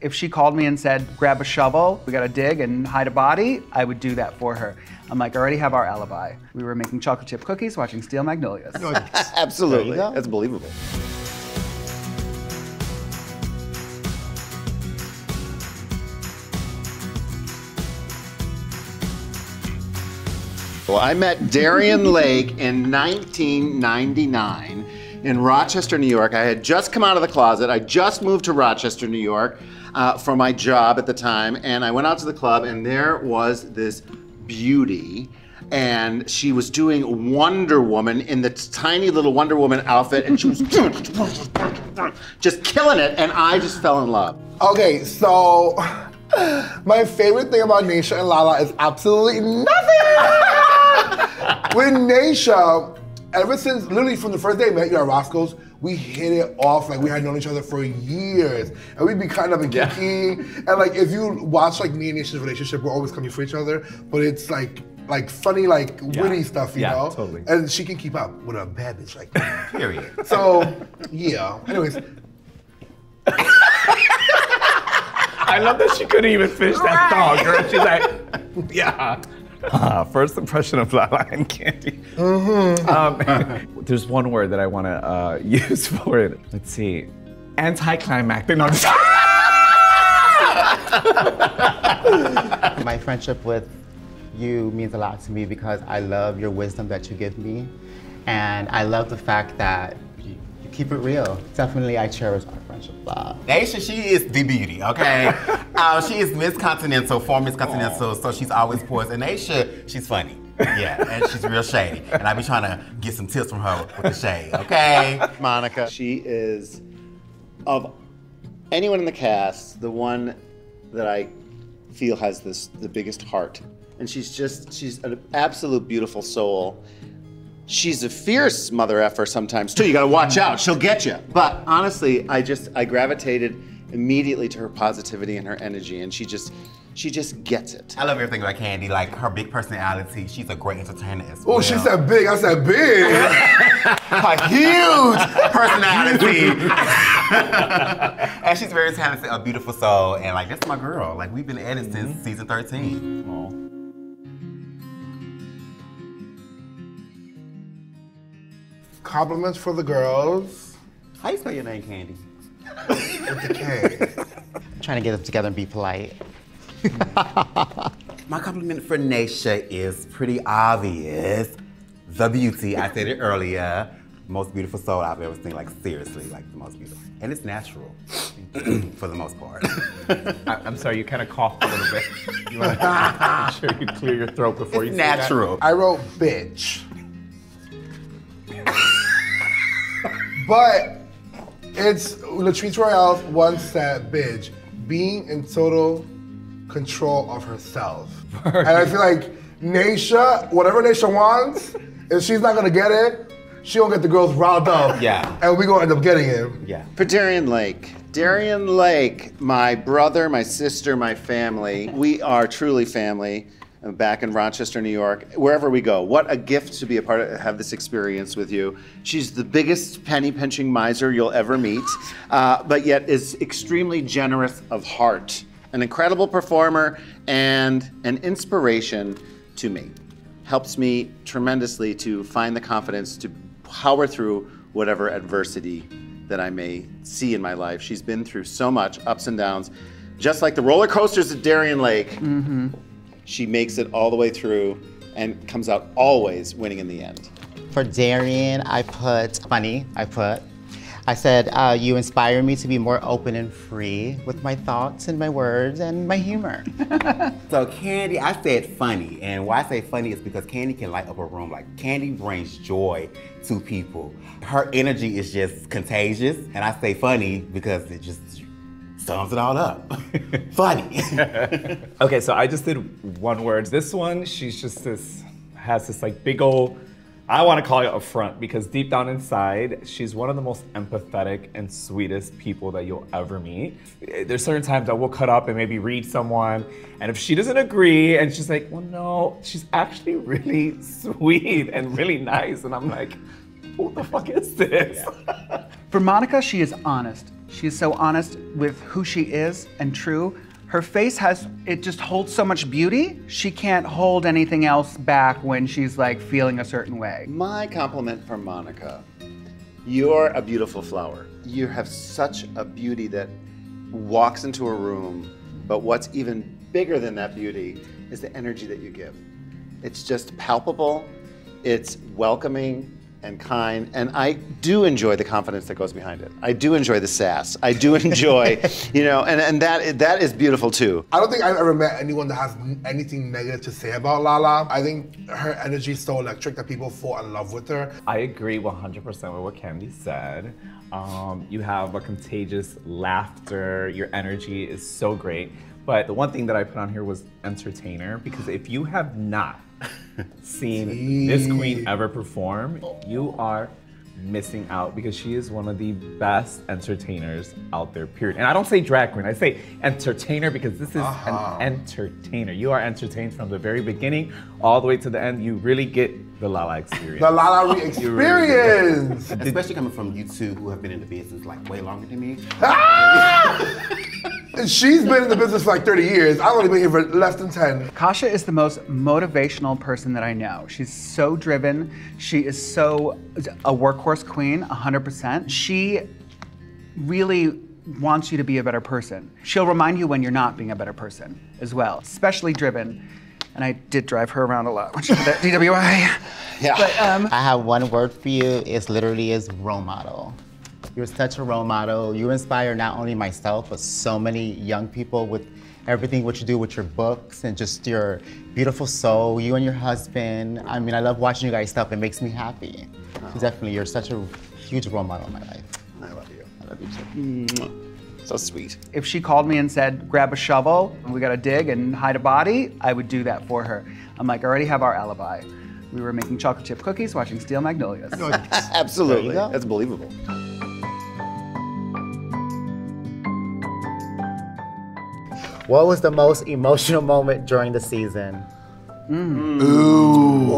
If she called me and said, grab a shovel, we gotta dig and hide a body, I would do that for her. I'm like, I already have our alibi. We were making chocolate chip cookies, watching Steel Magnolias. Absolutely. That's believable. Well, I met Darienne Lake in 1999 in Rochester, New York. I had just come out of the closet. I just moved to Rochester, New York uh, for my job at the time. And I went out to the club, and there was this beauty. And she was doing Wonder Woman in the tiny little Wonder Woman outfit, and she was just killing it. And I just fell in love. Okay, so my favorite thing about Nisha and Lala is absolutely nothing. With Naysha, ever since literally from the first day I met you at Roscoe's, we hit it off like we had known each other for years, and we'd be kind of geeky. And like if you watch like me and Naysha's relationship, we're always coming for each other, but it's like like funny, like witty stuff, you Yeah, know. totally. And she can keep up with a bad bitch like me. Period. So yeah. Anyways, I love that she couldn't even finish that thought, girl. She's like, yeah. Uh, first impression of Lala and Kandy. Um, there's one word that I want to uh, use for it. Let's see. Anticlimactic. No, My friendship with you means a lot to me because I love your wisdom that you give me. And I love the fact that you, you keep it real. Definitely, I cherish our friendship. Love. Aisha, she is the beauty, okay? uh, she is Miss Continental, former Miss Continental, so she's always poised. And Aisha, she's funny. Yeah, and she's real shady. And I be trying to get some tips from her with the shade, okay? Monica. She is, of anyone in the cast, the one that I feel has this the biggest heart. And she's just, she's an absolute beautiful soul. She's a fierce mother effer sometimes too. You gotta watch out, she'll get you. But honestly, I just I gravitated immediately to her positivity and her energy, and she just she just gets it. I love everything about Kandy, like her big personality. She's a great entertainer as well. oh, she said big. I said big. a huge personality. and she's very talented, a beautiful soul, and like that's my girl. Like we've been at it since mm-hmm. season 13. Compliments for the girls. How you spell your name, Kandy? With the K. I'm trying to get them together and be polite. My compliment for Naysha is pretty obvious. The beauty, I said it earlier. Most beautiful soul I've ever seen, like seriously, like the most beautiful. And it's natural, for the most part. I, am sorry, you kind of coughed a little bit. You want to make sure you clear your throat before you It's say that? natural. I wrote bitch. But it's Latrice Royale once said, bitch, being in total control of herself. and I feel like Naysha, whatever Naysha wants, if she's not gonna get it, she gonna get the girls riled up. Yeah. And we gonna end up getting it. Yeah. For Darienne Lake. Darienne Lake, my brother, my sister, my family. We are truly family. Back in Rochester, New York, wherever we go. What a gift to be a part of, have this experience with you. She's the biggest penny pinching miser you'll ever meet, uh, but yet is extremely generous of heart. An incredible performer and an inspiration to me. Helps me tremendously to find the confidence to power through whatever adversity that I may see in my life. She's been through so much ups and downs. Just like the roller coasters at Darien Lake, she makes it all the way through and comes out always winning in the end. For Darienne, I put funny. I put. I said uh, you inspire me to be more open and free with my thoughts and my words and my humor. So Kandy, I said funny, and why I say funny is because Kandy can light up a room. Like Kandy brings joy to people. Her energy is just contagious, and I say funny because it just sums it all up. funny. Okay, so I just did one word. This one, she's just this, has this like big old, I want to call it a front because deep down inside, she's one of the most empathetic and sweetest people that you'll ever meet. There's certain times that we'll cut up and maybe read someone, and if she doesn't agree, and she's like, well, no, she's actually really sweet and really nice, and I'm like, who the fuck is this? For Monica, she is honest. She's so honest with who she is and true. Her face has, it just holds so much beauty. She can't hold anything else back when she's like feeling a certain way. My compliment from Monica. You're a beautiful flower. You have such a beauty that walks into a room, but what's even bigger than that beauty is the energy that you give. It's just palpable, it's welcoming and kind, and I do enjoy the confidence that goes behind it. I do enjoy the sass. I do enjoy, you know, and, and that that is beautiful too. I don't think I've ever met anyone that has anything negative to say about Lala. I think her energy is so electric that people fall in love with her. I agree 100% with what Kandy said. Um, you have a contagious laughter. Your energy is so great. But the one thing that I put on here was entertainer because if you have not seen this queen ever perform, you are missing out because she is one of the best entertainers out there, period. And I don't say drag queen, I say entertainer because this is an uh-huh. entertainer. You are entertained from the very beginning all the way to the end. You really get the Lala experience. The LaLa Ri You really experience. Especially coming from you two who have been in the business like way longer than me. And ah! She's been in the business for like 30 years. I've only been here for less than 10. Kasha is the most motivational person that I know. She's so driven. She is so a workhorse queen, 100%. She really wants you to be a better person. She'll remind you when you're not being a better person as well, especially driven. And I did drive her around a lot when she was at DWI. Yeah. But um, I have one word for you. It's literally is role model. You're such a role model. You inspire not only myself, but so many young people with everything what you do with your books and just your beautiful soul, you and your husband. I mean, I love watching you guys stuff. It makes me happy. So definitely, you're such a huge role model in my life. I love you. I love you too. Mm. So sweet. if she called me and said, grab a shovel, and we gotta dig and hide a body, I would do that for her. I'm like, I already have our alibi. We were making chocolate chip cookies, watching Steel Magnolias. Absolutely. go. That's believable. What was the most emotional moment during the season? Ooh.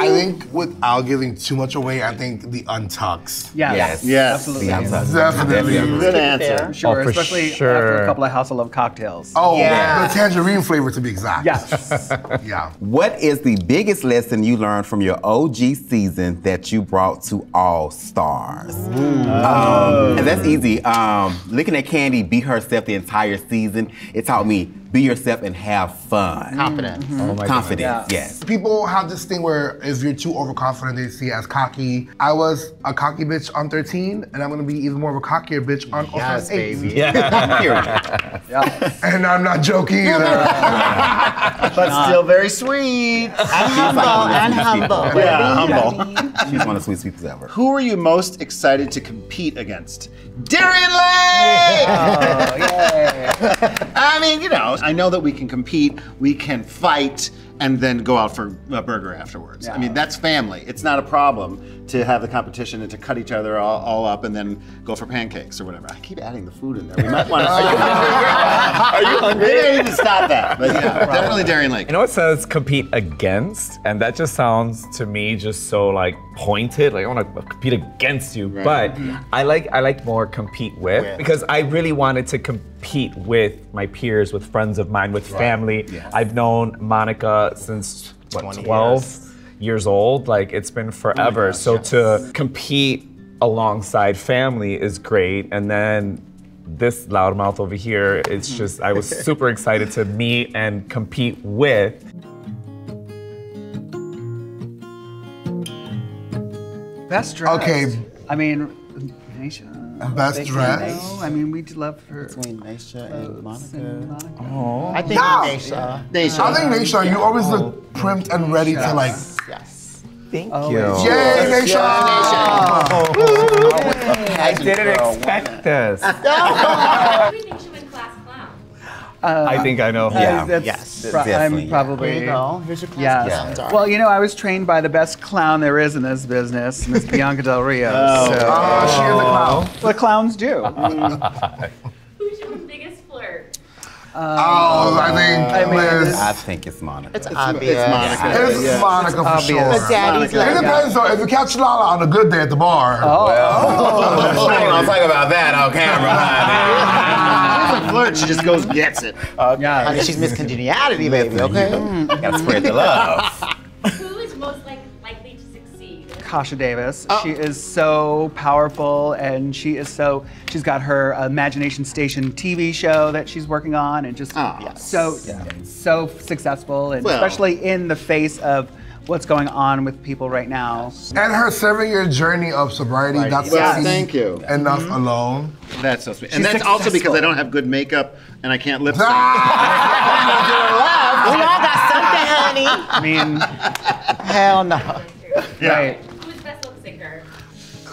I think without giving too much away, I think the untucks. Yes. Yes. Absolutely. Definitely. Good answer. Sure, Oh, for especially sure. after a couple of House of Love cocktails. Oh, Yeah. the tangerine flavor to be exact. Yes. Yeah. What is the biggest lesson you learned from your OG season that you brought to All Stars? Um, and that's easy. Um, looking at Kandy be herself the entire season, it taught me be yourself and have fun. Confidence. Mm-hmm. Oh my Confidence, Yeah. yes. People have this thing where if you're too overconfident, they see it as cocky. I was a cocky bitch on 13, and I'm gonna be even more of a cockier bitch on Yes, All-Stars 8. baby. Period. And I'm not joking either. But still very sweet. And humble. And humble. Yeah, humble. She's one of the sweetest people ever. Who are you most excited to compete against? Darienne Lake! oh, yay. I mean, you know, I know that we can compete, we can fight, and then go out for a burger afterwards. I mean, that's family. It's not a problem to have the competition and to cut each other all, all up and then go for pancakes or whatever. I keep adding the food in there. We might want to. Are you hungry? Maybe I need to stop that. But yeah, definitely Darienne Lake. You know, it says compete against, and that just sounds to me just so like pointed. Like I want to compete against you, but mm-hmm. I like I like more compete with because I really wanted to compete with my peers, with friends of mine, with family. I've known Monica since what 12 years. years old. Like it's been oh forever. so to compete alongside family is great, and then. This loudmouth over here, it's mm-hmm. just, I was super excited to meet and compete with Best dressed. Okay. I mean, Nisha. Best Big dressed? No, I mean, we love her. Between Naysha and Monica. And Monica. Oh. I think Yeah. Naysha. Nation. I think Naysha, you always look primed and ready to like, Yes. Thank Oh, you. wait. yay, Naysha! I didn't expect this. Who do you think should win class clown? I think I know. Yeah. That's Yes, pro- definitely, I'm probably. Here you go. Here's your class Yeah. clown. Well, you know, I was trained by the best clown there is in this business, Miss Bianca Del Rio. Oh, so, Oh, uh, she is a clown. what clowns do. Who's your biggest flirt? oh, I uh, think I mean, Liz. I think it's Monica. It's obvious. It's Monica. It's yeah. Monica for Obvious. sure. But daddy's It depends though. If you catch Lala on a good day at the bar, oh. Well, I ain't gonna talk about that on camera, honey. She's a flirt. She just goes gets it. Yeah. honey, she's Miss Congeniality, baby, okay? Mm-hmm. Gotta spread the love. Who is most like, likely to succeed? Kasha Davis. Oh. She is so powerful and she is so, she's got her Imagination Station TV show that she's working on and just Oh. so, so successful and Well. especially in the face of what's going on with people right now. and her seven-year journey of sobriety, that's Well, sexy thank you. enough mm-hmm. alone. That's so sweet. And She's that's also because. I don't have good makeup and I can't lip sync. We all got something, honey. I mean, Hell no. right.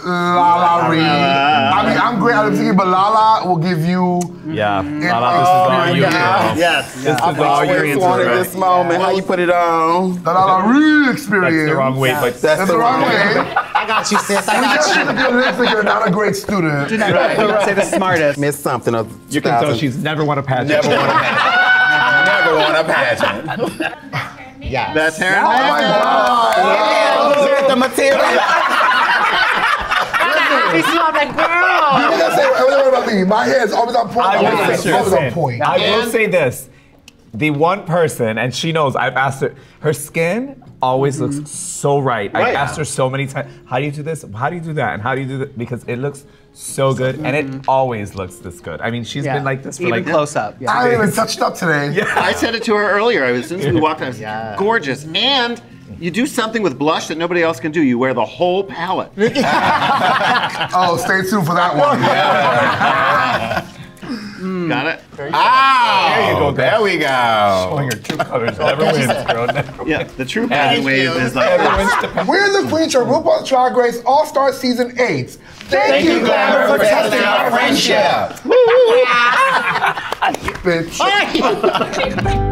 LaLa Ri. I mean, I'm great at lip syncing, but Lala will give you. Yeah. Lala, this uh, is all you, yeah. Yes. This is all Always your wanted right. this moment. How you put it on? The LaLa Ri That's the wrong way, but That's, That's the wrong way. I got you, sis. I got just you. need to be a lip syncer, not a great student. Didn't say the smartest. Missed something of you can tell 2000. she's never won a pageant. never won a pageant. never won a pageant. Yeah. That's Harry. Oh my God. the material. You see, I'm like, girl. You didn't say everything about me. My hair is always on point. I will Always, say, always on point. I will say this. The one person, and she knows, I've asked her, her skin always mm-hmm. looks so right. I've asked her so many times, how do you do this? How do you do that? And how do you do that? Because it looks so good, and it mm-hmm. always looks this good. I mean, she's Yeah. been like this for Even like close up. Yeah. I haven't even touched up today. I said it to her earlier. I was since we walked. I was Yeah. gorgeous, and you do something with blush that nobody else can do. You wear the whole palette. Oh, stay tuned for that one. Got it? Oh, There you go, ah! There we go. Showing her true colors never wins, girl. Never Yeah. The true pageant wave is like. Never We're the Queen Show, RuPaul's Drag Race All Star Season 8. Thank, you, Glamour, for testing our friendship. friendship. Bitch.